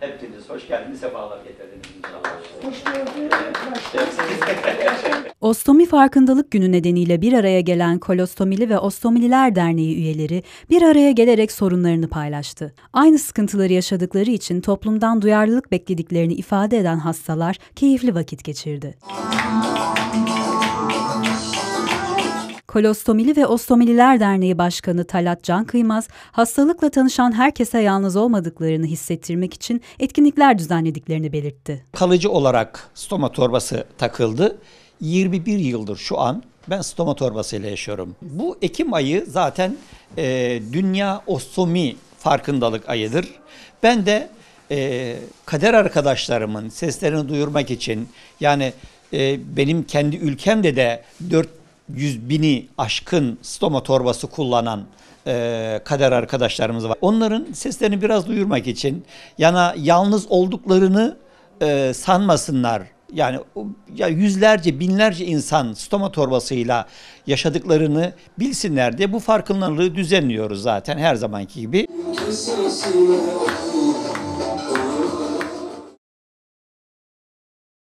Hepiniz hoş geldiniz, sefalar getirdiniz inşallah. Hoş gördük. Ostomi Farkındalık Günü nedeniyle bir araya gelen Kolostomili ve Ostomililer Derneği üyeleri bir araya gelerek sorunlarını paylaştı. Aynı sıkıntıları yaşadıkları için toplumdan duyarlılık beklediklerini ifade eden hastalar keyifli vakit geçirdi. Kolostomili ve Ostomililer Derneği Başkanı Talat Can Kıymaz, hastalıkla tanışan herkese yalnız olmadıklarını hissettirmek için etkinlikler düzenlediklerini belirtti. kalıcı olarak stoma torbası takıldı. 21 yıldır şu an ben stoma torbasıyla yaşıyorum. Bu Ekim ayı zaten e, Dünya Ostomi Farkındalık ayıdır. Ben de e, kader arkadaşlarımın seslerini duyurmak için yani e, benim kendi ülkemde de 400 bini aşkın stoma torbası kullanan e, kader arkadaşlarımız var. Onların seslerini biraz duyurmak için yana yalnız olduklarını e, sanmasınlar. Yani ya yüzlerce, binlerce insan stoma torbasıyla yaşadıklarını bilsinler diye bu farkındalığı düzenliyoruz zaten her zamanki gibi.